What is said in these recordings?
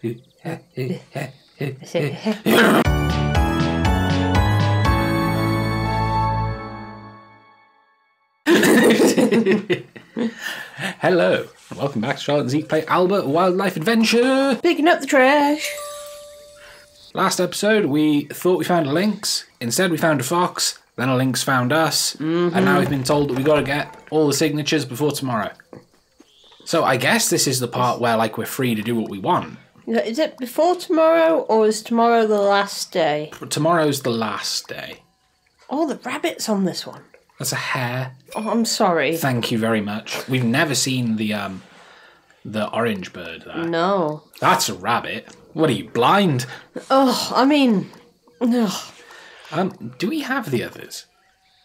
Hello, and welcome back to Charlotte and Zeke Play Albert Wildlife Adventure. Picking up the trash. Last episode, we thought we found a lynx. Instead, we found a fox. Then a lynx found us, mm-hmm. and now we've been told that we got to get all the signatures before tomorrow. So I guess this is the part where like we're free to do what we want. Is it before tomorrow or is tomorrow the last day? Tomorrow's the last day. Oh, the rabbit's on this one. That's a hare. Oh, I'm sorry. Thank you very much. We've never seen the um the orange bird there. No. That's a rabbit. What are you blind? Oh, I mean, ugh, Um, do we have the others?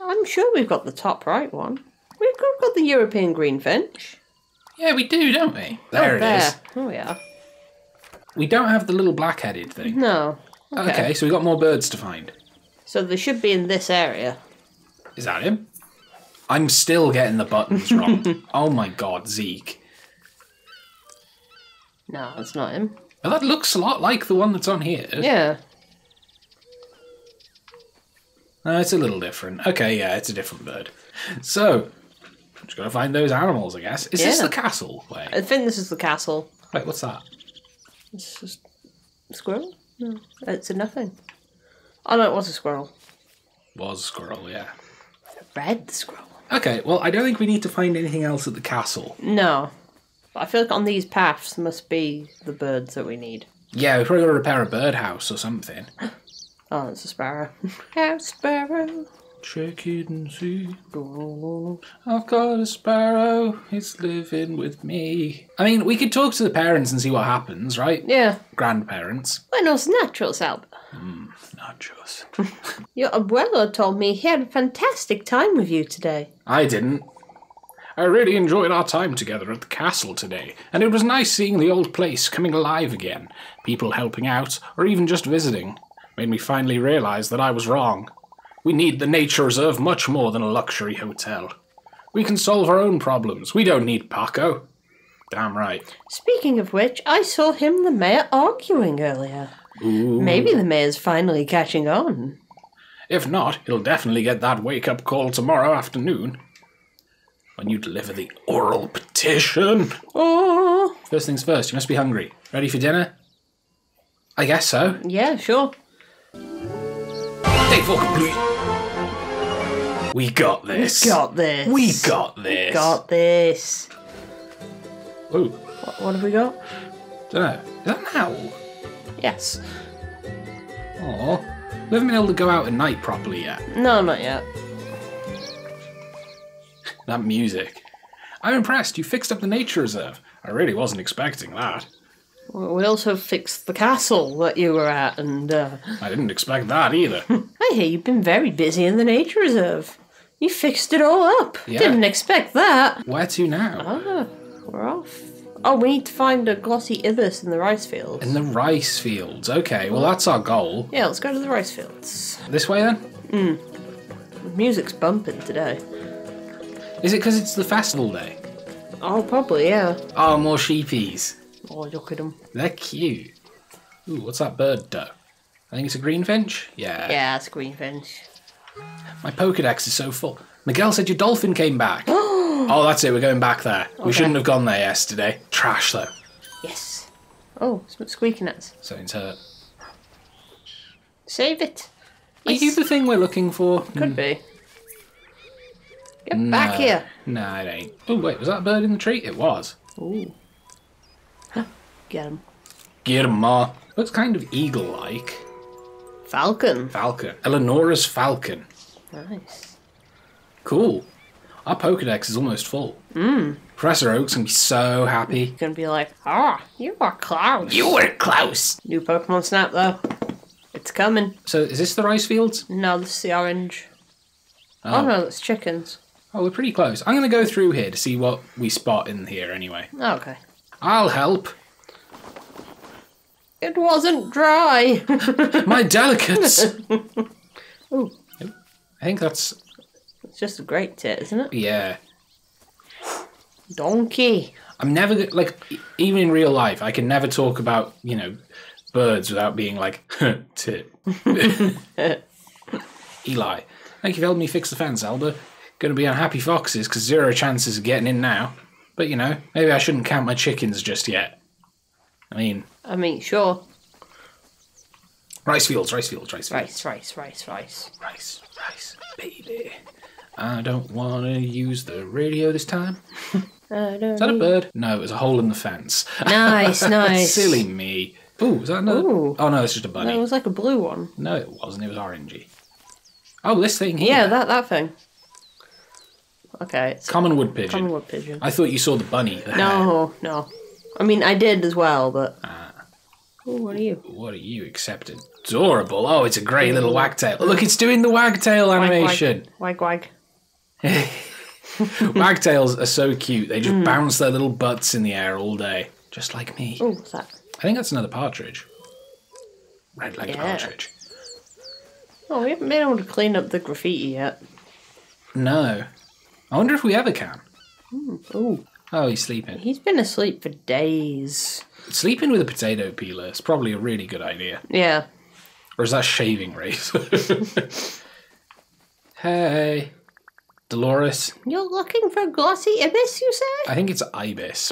I'm sure we've got the top right one. We've got, the European greenfinch. Yeah, we do, don't we? There oh, it there. is. Oh, yeah. We don't have the little black-headed thing. No. Okay. so we got more birds to find. So they should be in this area. Is that him? I'm still getting the buttons wrong. oh my god, Zeke. No, that's not him. Well, that looks a lot like the one that's on here. Yeah. No, it's a little different. Okay, yeah, it's a different bird. So, just gotta find those animals, I guess. Is this the castle way? I think this is the castle. Wait, what's that? It's just a squirrel? No, it's a nothing. Oh no, it was a squirrel. Was a squirrel, yeah. A red squirrel. Okay, well, I don't think we need to find anything else at the castle. No. But I feel like on these paths must be the birds that we need. Yeah, we probably gotta repair a birdhouse or something. Oh, it's a sparrow. House sparrow. Check it and see. I've got a sparrow, it's living with me. I mean, we could talk to the parents and see what happens, right? Yeah. Grandparents. When was natural, Sal? Not just. Your abuelo told me he had a fantastic time with you today. I didn't. I really enjoyed our time together at the castle today, and it was nice seeing the old place coming alive again. People helping out, or even just visiting. Made me finally realize that I was wrong. We need the nature reserve much more than a luxury hotel. We can solve our own problems. We don't need Paco. Damn right. Speaking of which, I saw him and the mayor arguing earlier. Ooh. Maybe the mayor's finally catching on. If not, he'll definitely get that wake up call tomorrow afternoon. When you deliver the oral petition. Oh, First things first, you must be hungry. Ready for dinner? I guess so. yeah, sure. Take four complete. We got this. We got this. We got this. got this. Ooh, What, what have we got? dunno. Is that an owl? Yes. Aw. We haven't been able to go out at night properly yet. No, not yet. That music. I'm impressed. You fixed up the nature reserve. I really wasn't expecting that. We also fixed the castle that you were at, and uh, I didn't expect that either. I hear you've been very busy in the nature reserve. You fixed it all up. Yeah. Didn't expect that. Where to now? Ah, we're off. Oh, we need to find a glossy ibis in the rice fields. In the rice fields. Okay, well, that's our goal. Yeah, let's go to the rice fields. This way then? The music's bumping today. Is it because it's the festival day? Oh, probably, yeah. Oh, more sheepies. Oh, look at them. They're cute. Ooh, what's that bird do? I think it's a greenfinch? Yeah. Yeah, it's a greenfinch. My Pokedex is so full. Miguel said your dolphin came back. oh, that's it. We're going back there. We shouldn't have gone there yesterday. Trash, though. Yes. Oh, it's squeaking at us. Something's hurt. Save it. Are you the thing we're looking for? Could hmm. be. Get back here. No, it ain't. Oh, wait. Was that a bird in the tree? It was. Ooh. Huh, Get him. Get 'em, Ma. Looks kind of eagle-like. Falcon. Falcon. Eleonora's falcon. Nice. Cool. Our Pokedex is almost full. Mm. Professor Oak's gonna be so happy. He's Gonna be like, ah, you are close. You were close. New Pokemon Snap though. It's coming. So, is this the rice fields? No, this is the orange. Oh, no, that's chickens. Oh, we're pretty close. I'm gonna go through here to see what we spot in here anyway. Oh, okay. I'll help. It wasn't dry. My delicates! Ooh, I think that's. it's just a great tit, isn't it? Yeah. Donkey. I'm never like even in real life, I can never talk about you know birds without being like tit. Eli, thank you for helping me fix the fence, Alba. Going to be unhappy foxes because zero chances of getting in now. But you know, maybe I shouldn't count my chickens just yet. I mean, I mean, sure. Rice fields, rice fields, rice fields, Rice, rice, rice, rice. rice, rice, baby. I don't want to use the radio this time. I don't Is that a bird? No, it was a hole in the fence. Nice, nice. Silly me. Ooh, is that another? Ooh. Oh no, it's just a bunny. No, it was like a blue one. No, it wasn't. It was orangey. Oh, this thing here. Yeah, that that thing. Okay, it's Common wood pigeon. common wood pigeon. I thought you saw the bunny. the hare. No, no. I mean, I did as well, but. Ah. What are you? What are you accepted? Adorable. Oh, it's a grey little wagtail. Look, it's doing the wagtail animation. Wag, wag. Wagtails are so cute. They just hmm. bounce their little butts in the air all day, just like me. Oh, what's that? I think that's another partridge. Red-legged Yeah. partridge. Oh, we haven't been able to clean up the graffiti yet. No. I wonder if we ever can. Oh. Oh, he's sleeping. he's been asleep for days. Sleeping with a potato peeler is probably a really good idea. Yeah. Or is that shaving razor? hey. Dolores. You're looking for glossy ibis, you say? I think it's ibis.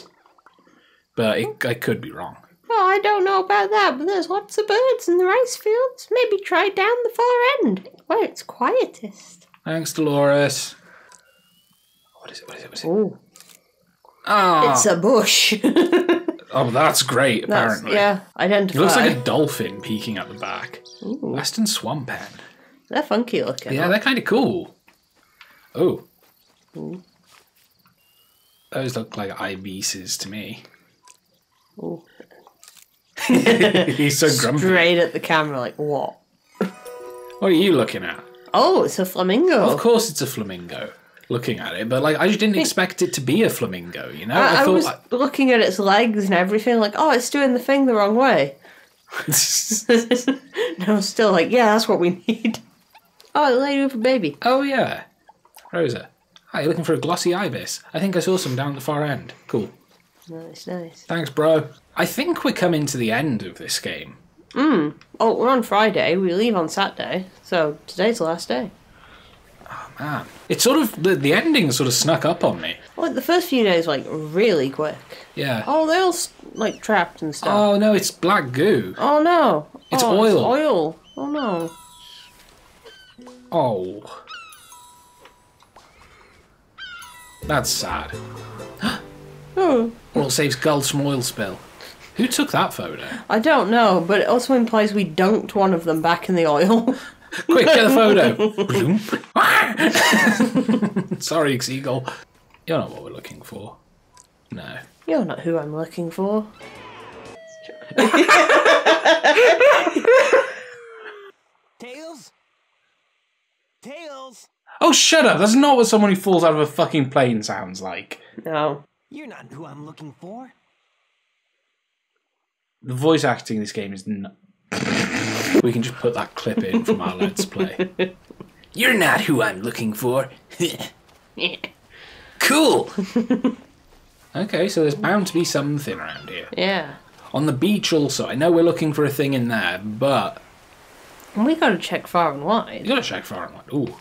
But it, I could be wrong. Oh, I don't know about that, but there's lots of birds in the rice fields. Maybe try down the far end, where it's quietest. Thanks, Dolores. What is it? What is it? What is it? Oh, Ah, it's a bush. oh, that's great, That's, apparently. yeah, It identify. looks like a dolphin peeking at the back. Ooh, Western swamp hen. they're funky looking. Yeah, they're kind of cool. Oh. Ooh. Those look like ibises to me. Ooh. He's so grumpy. Straight at the camera, like what? What are you looking at? Oh, it's a flamingo. Of course, it's a flamingo. Looking at it, but like I just didn't expect it to be a flamingo. You know, I, I thought was looking at its legs and everything, like, oh, it's doing the thing the wrong way. and I was still like, yeah, that's what we need. Oh, lady with a baby. oh yeah, Rosa. Hi, looking for a glossy ibis? I think I saw some down at the far end. Cool. Nice, nice. Thanks, bro. I think we're coming to the end of this game. Hmm. Oh, we're on Friday. We leave on Saturday, so today's the last day. Ah. Man, it's sort of the, the ending sort of snuck up on me. Well, the first few days, like, really quick. Yeah. Oh, they're all, s- like, trapped and stuff. Oh no, it's black goo. Oh, no. It's oh, oil. oil. Oh, no. Oh. That's sad. Oh, All saves gulls from oil spill. Who took that photo? I don't know, but it also implies we dunked one of them back in the oil. Quick, get the photo. Bloomp. Sorry, Seagull. You're not what we're looking for. No. You're not who I'm looking for. Tails? Tails? Oh, shut up! That's not what someone who falls out of a fucking plane sounds like. No. You're not who I'm looking for. The voice acting in this game is not. we can just put that clip in from our Let's Play. You're not who I'm looking for. cool! okay, so there's bound to be something around here. Yeah. On the beach, also. I know we're looking for a thing in there, but. And we gotta check far and wide. You gotta check far and wide. Ooh.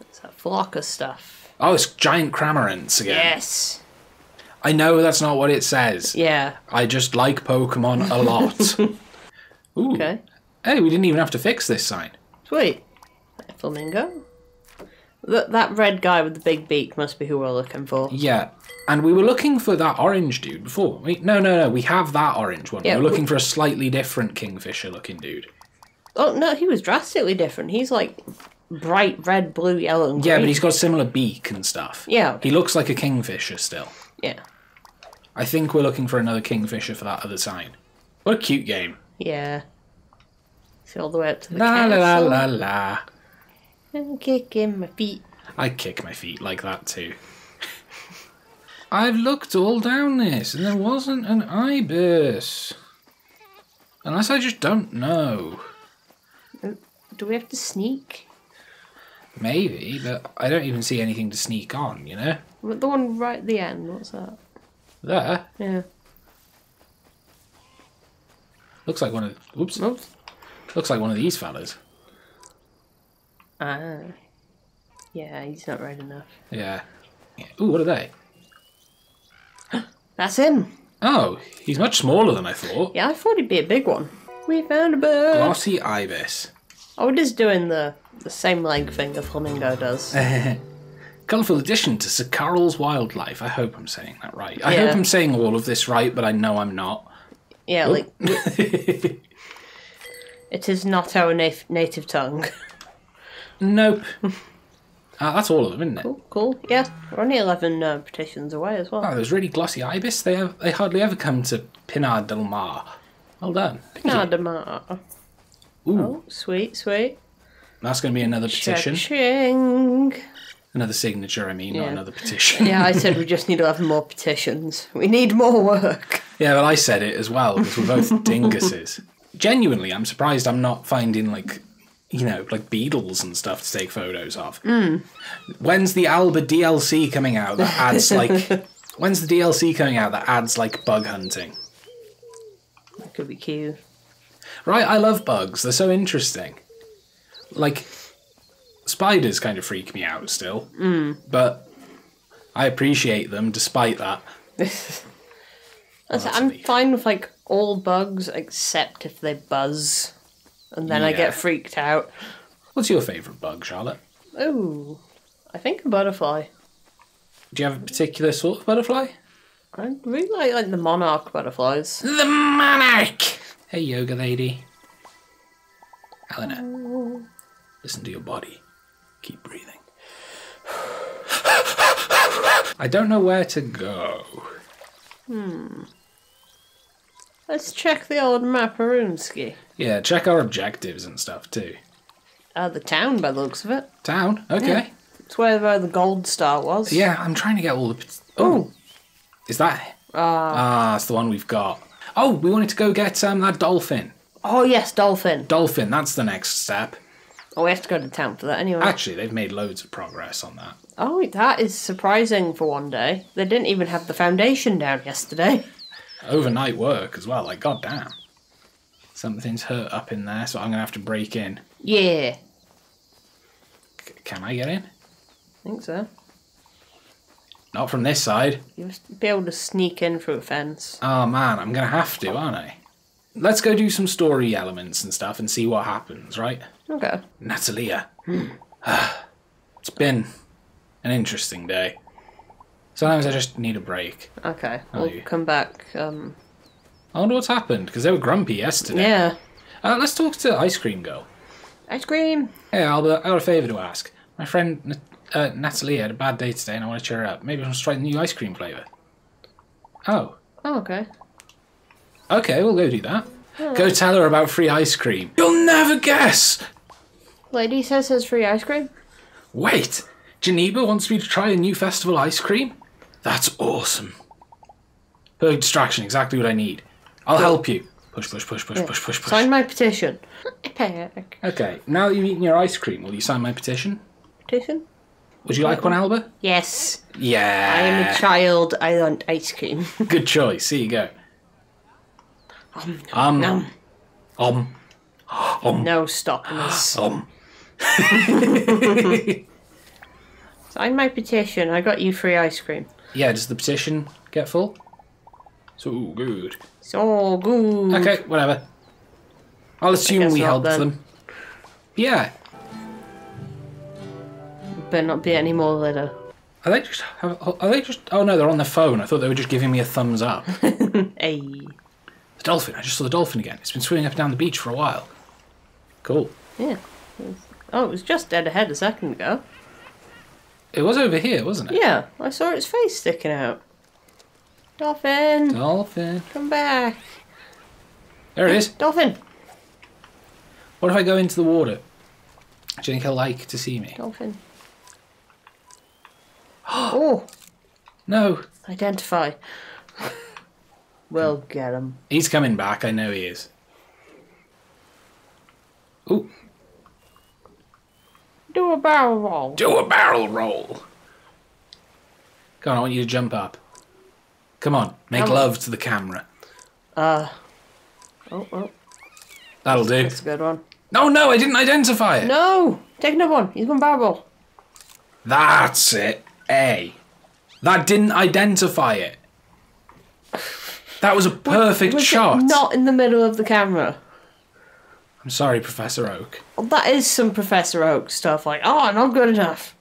It's that flock of stuff. Oh, it's giant cramorants again. Yes. I know that's not what it says. Yeah. I just like Pokemon a lot. Ooh. Okay. Hey, we didn't even have to fix this sign. Sweet. Flamingo? Th- that red guy with the big beak must be who we're looking for. Yeah. And we were looking for that orange dude before. We, no, no, no. We have that orange one. Yeah, we were looking we- for a slightly different kingfisher looking dude. Oh, no, he was drastically different. He's like bright red, blue, yellow, and Yeah, but he's got a similar beak and stuff. Yeah. He looks like a kingfisher still. Yeah. I think we're looking for another kingfisher for that other sign. What a cute game. Yeah. See all the way up to the La la la la la. And kicking my feet. I kick my feet like that too. I've looked all down this and there wasn't an ibis. Unless I just don't know. Mm, do we have to sneak? Maybe, but I don't even see anything to sneak on, you know? But the one right at the end, what's that? There. Yeah. Looks like one of oops. Oops. Looks like one of these fellas. Ah. Yeah, he's not right enough. Yeah. yeah. Ooh, what are they? That's him. Oh, he's much smaller than I thought. Yeah, I thought he'd be a big one. We found a bird. Glossy ibis. Oh, just doing the the same leg thing the flamingo does. Colourful addition to Sir Carol's wildlife. I hope I'm saying that right. I Yeah. hope I'm saying all of this right, but I know I'm not. Yeah, like it is not our nat- native tongue. Nope. Ah, that's all of them, isn't it? Cool, cool. Yeah, we're only eleven uh, petitions away as well. Oh, those really glossy ibis. They have, they hardly ever come to Pinar del Mar. Well done. Thank Del Mar. Ooh, Oh, sweet, sweet. that's going to be another petition. Cha-ching. Another signature, I mean, not another petition. Yeah, I said we just need 11 more petitions. We need more work. Yeah, well, I said it as well because we're both dinguses. Genuinely, I'm surprised I'm not finding like, you know, like beetles and stuff to take photos of. Hmm. When's the Alba DLC coming out that adds like? when's the DLC coming out that adds like bug hunting? That could be cute. Right, I love bugs. They're so interesting. Like, spiders kind of freak me out still, hmm. but I appreciate them despite that. That's I'm fine with like all bugs except if they buzz. And then I Yeah. get freaked out. What's your favourite bug, Charlotte? Ooh, I think a butterfly. Do you have a particular sort of butterfly? I really like, like the monarch butterflies. The monarch! Hey, yoga lady. Helena, listen to your body. Keep breathing. I don't know where to go. Hmm. Let's check the old Maparoonsky. Yeah, check our objectives and stuff too. Uh, the town by the looks of it. Town, okay. It's where uh, the gold star was. Yeah, I'm trying to get all the. Oh, is that? Ah, it's the one we've got. Oh, we wanted to go get um that dolphin. Oh, yes, dolphin. Dolphin, that's the next step. Oh, we have to go to town for that anyway. Actually, they've made loads of progress on that. Oh, that is surprising for one day. They didn't even have the foundation down yesterday. Overnight work as well. Like, goddamn. Something's hurt up in there, so I'm gonna have to break in. Yeah, C- can I get in? I think so. Not from this side. You must be able to sneak in through a fence. Oh man, I'm gonna have to, aren't I? Let's go do some story elements and stuff and see what happens, right? Okay. Natalia. it's been an interesting day. Sometimes I just need a break. Okay. Oh, We'll come back. Um. I wonder what's happened, because they were grumpy yesterday. Yeah. Uh, let's talk to Ice Cream Girl. Ice cream. Hey, Alba, I got a favour to ask. My friend uh, Natalie had a bad day today and I want to cheer her up. Maybe I'll try the new ice cream flavour. Oh, Oh, okay. okay, we'll go do that. Go tell her about free ice cream. You'll never guess! Lady says there's free ice cream. Wait, Geneva wants me to try a new festival ice cream? That's awesome. Perfect distraction, exactly what I need. I'll help you. Push, push, push, push, push, push, push. Sign my petition. Epic. Okay, now that you've eaten your ice cream, will you sign my petition? Petition? Would you like one, Alba? Yes. Yeah. I am a child. I want ice cream. Good choice. Here you go. Um, no. um, No stopping us. um. Sign my petition. I got you free ice cream. Yeah, does the petition get full? So good. So good. Okay, whatever. I'll assume we helped then. them. Yeah. Better not be any more litter. Are they just? Are they just? Oh no, they're on the phone. I thought they were just giving me a thumbs up. Hey. The dolphin. I just saw the dolphin again. It's been swimming up and down the beach for a while. Cool. Yeah. Oh, it was just dead ahead a second ago. It was over here, wasn't it? Yeah, I saw its face sticking out. Dolphin, Dolphin. come back. There it is. Dolphin, What if I go into the water? Do you think he'll like to see me? dolphin. oh, No. identify. we'll get him. He's coming back. I know he is. Ooh. Do a barrel roll. Do a barrel roll. Come on, I want you to jump up. Come on, make Come on. love to the camera. Uh. Oh, oh, That'll do. that's a good one. No, no, I didn't identify it. No! Take another one. He's going barrel. That's it. A. That didn't identify it. That was a perfect Was shot. Not in the middle of the camera. I'm sorry, Professor Oak. Well, that is some Professor Oak stuff. Like, oh, not good enough.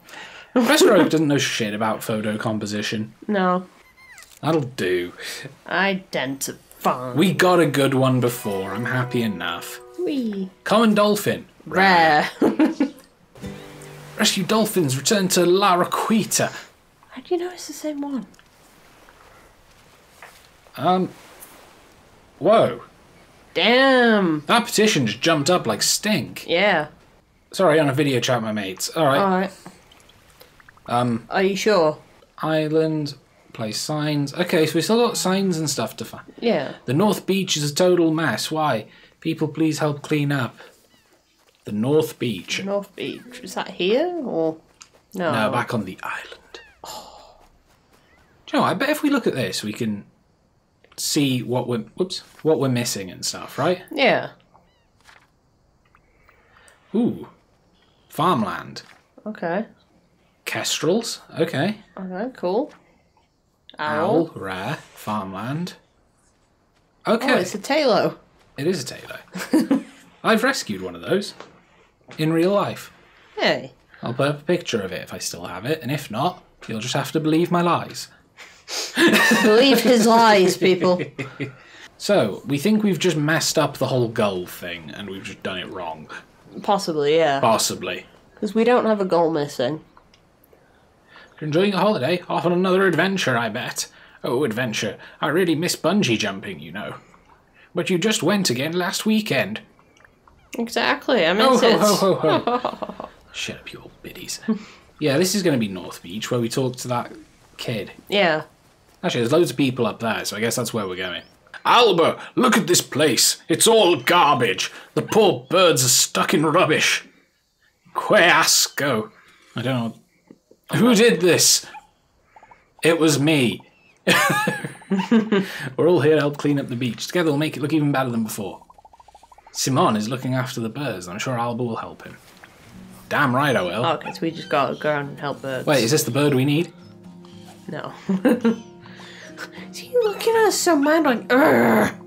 Professor Oak doesn't know shit about photo composition. No. That'll do. Identify. We got a good one before. I'm happy enough. Wee. Common dolphin. Rare. Rescue dolphins return to La Raquita. How do you know it's the same one? Um. Whoa. Damn. That petition just jumped up like stink. Yeah. Sorry, on a video chat, my mates. Alright. Alright. Um, Are you sure? island, place signs. Okay, so we still got signs and stuff to find. Yeah. The North Beach is a total mess. Why? People, please help clean up. The North Beach. North Beach. Is that here or no? No, back on the island. Oh. Do you know? I bet if we look at this, we can see what we're whoops what we're missing and stuff, right? Yeah. Ooh, farmland, Okay. kestrels. Okay, Okay. Cool. Owl, Owl. rare, farmland. Okay. Oh, it's a Talo. it is a tailor. I've rescued one of those in real life. Hey. I'll put up a picture of it if I still have it, and if not, you'll just have to believe my lies. Believe his lies, people. So, we think we've just messed up the whole goal thing, and we've just done it wrong. Possibly, yeah. Possibly. Because we don't have a goal missing. You're enjoying a holiday? Off on another adventure, I bet. Oh, adventure. I really miss bungee jumping, you know. But you just went again last weekend. Exactly. I mean, Oh, it's, ho, ho, ho, ho. Shut up, you old biddies. yeah, this is going to be North Beach, where we talked to that kid. yeah. Actually, there's loads of people up there, so I guess that's where we're going. Alba, look at this place. It's all garbage. The poor birds are stuck in rubbish. Que asco. I don't know. Who did this? It was me. We're all here to help clean up the beach. Together we'll make it look even better than before. Simon is looking after the birds. I'm sure Alba will help him. Damn right I will. Okay, so we just gotta go and help birds. Wait, is this the bird we need? No. Is he looking at us so mad like, Urgh.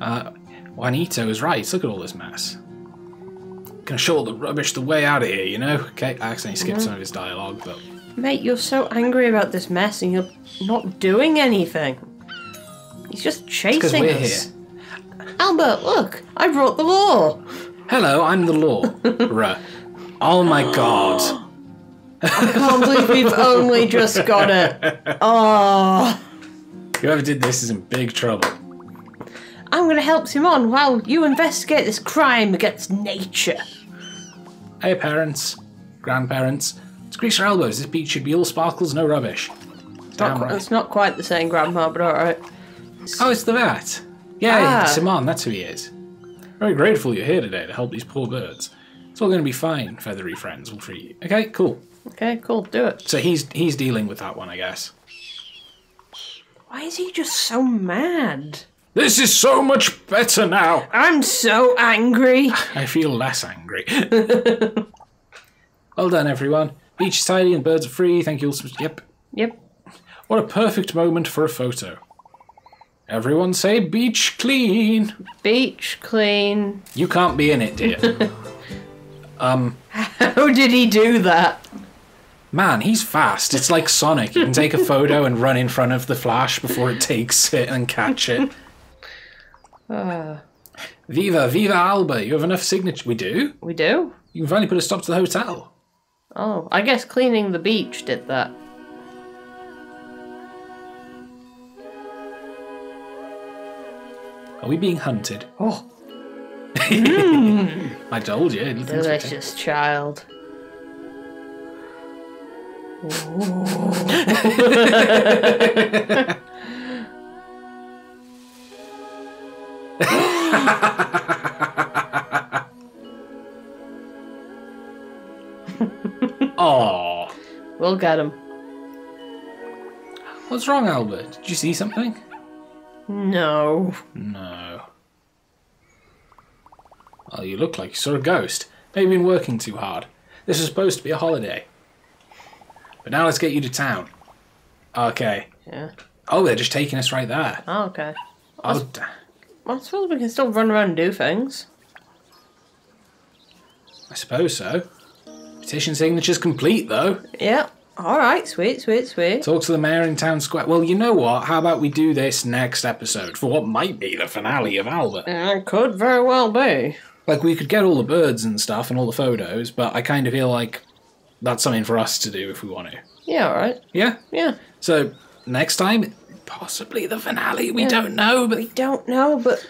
Uh, Juanito is right. Look at all this mess. Gonna all the rubbish the way out of here, you know? Okay, I accidentally skipped mm-hmm. some of his dialogue, but Mate, you're so angry about this mess and you're not doing anything. He's just chasing us. here. Alba, look, I brought the law. Hello, I'm the law. Ruh. Oh my god. I can't believe we've only just got it. Oh, Whoever did this is in big trouble. I'm gonna help Simon while you investigate this crime against nature. Hey, parents, grandparents. It's grease your elbows. This beach should be all sparkles, no rubbish. Damn Not right. It's not quite the same, Grandma, but alright. Oh, it's the vet. Yeah, Ah. Simon, that's who he is. Very grateful you're here today to help these poor birds. It's all going to be fine, feathery friends We'll treat you. Okay, cool. Okay, cool, do it. So he's he's dealing with that one, I guess. Why is he just so mad? This is so much better now. I'm so angry. I feel less angry. well done, everyone. Beach is tidy and birds are free. Thank you all so much. Yep. Yep. What a perfect moment for a photo. Everyone say beach clean. Beach clean. You can't be in it, dear. Um. How did he do that? Man, he's fast. It's like Sonic. You can take a photo and run in front of the flash before it takes it and catch it. Ah. Viva, viva Alba. You have enough signature. We do? We do? You can finally put a stop to the hotel. Oh, I guess cleaning the beach did that. Are we being hunted? Oh, I told you. would take- delicious child. We'll get him. What's wrong, Alba? Did you see something? No. No. Well, you look like you saw a ghost. Maybe you've been working too hard. This was supposed to be a holiday. But now let's get you to town. Okay. Yeah. Oh, they're just taking us right there. Oh, okay. Oh, d- Well, I suppose we can still run around and do things. I suppose so. Petition signature's complete, though. Yeah. All right. Sweet, sweet, sweet. Talk to the mayor in town square. Well, you know what? How about we do this next episode for what might be the finale of Albert? It could very well be. Like, we could get all the birds and stuff and all the photos, but I kind of feel like that's something for us to do if we want to. Yeah. All right. Yeah? Yeah. So, next time, possibly the finale. We don't know, but We don't know, but